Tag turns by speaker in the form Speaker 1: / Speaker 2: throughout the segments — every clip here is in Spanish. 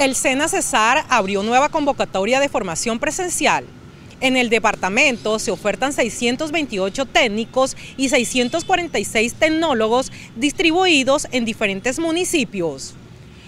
Speaker 1: El SENA Cesar abrió nueva convocatoria de formación presencial. En el departamento se ofertan 628 técnicos y 646 tecnólogos distribuidos en diferentes municipios.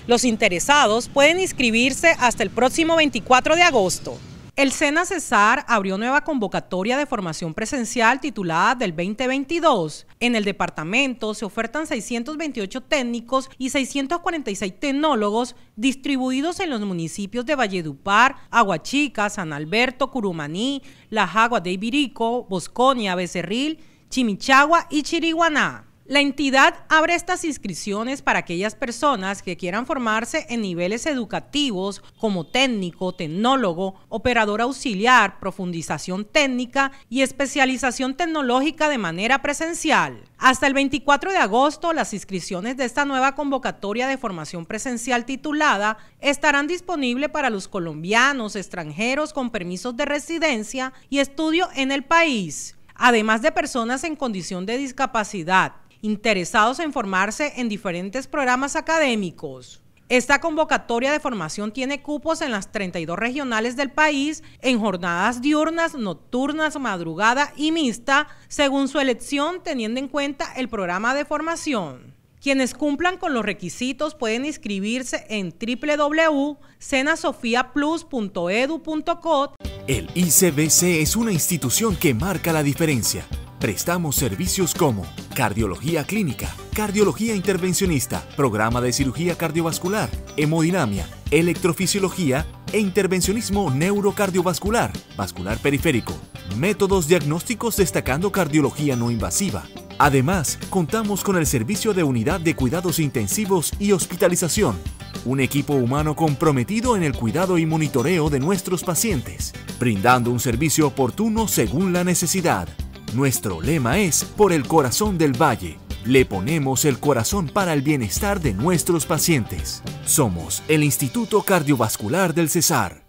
Speaker 1: Los interesados pueden inscribirse hasta el próximo 24 de agosto. El SENA Cesar abrió nueva convocatoria de formación presencial titulada del 2022. En el departamento se ofertan 628 técnicos y 646 tecnólogos distribuidos en los municipios de Valledupar, Aguachica, San Alberto, Curumaní, Las Aguas de Ibirico, Bosconia, Becerril, Chimichagua y Chiriguaná. La entidad abre estas inscripciones para aquellas personas que quieran formarse en niveles educativos como técnico, tecnólogo, operador auxiliar, profundización técnica y especialización tecnológica de manera presencial. Hasta el 24 de agosto, las inscripciones de esta nueva convocatoria de formación presencial titulada estarán disponibles para los colombianos, extranjeros con permisos de residencia y estudio en el país además de personas en condición de discapacidad, interesados en formarse en diferentes programas académicos. Esta convocatoria de formación tiene cupos en las 32 regionales del país en jornadas diurnas, nocturnas, madrugada y mixta, según su elección teniendo en cuenta el programa de formación. Quienes cumplan con los requisitos pueden inscribirse en www.senasofiaplus.edu.co.
Speaker 2: El ICBC es una institución que marca la diferencia Prestamos servicios como cardiología clínica, cardiología intervencionista, programa de cirugía cardiovascular, hemodinamia, electrofisiología e intervencionismo neurocardiovascular, vascular periférico, métodos diagnósticos destacando cardiología no invasiva. Además, contamos con el servicio de unidad de cuidados intensivos y hospitalización, un equipo humano comprometido en el cuidado y monitoreo de nuestros pacientes, brindando un servicio oportuno según la necesidad. Nuestro lema es Por el corazón del valle. Le ponemos el corazón para el bienestar de nuestros pacientes. Somos el Instituto Cardiovascular del Cesar.